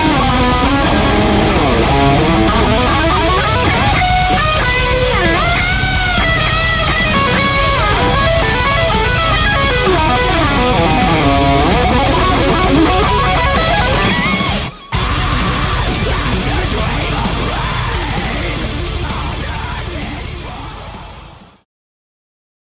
Come on.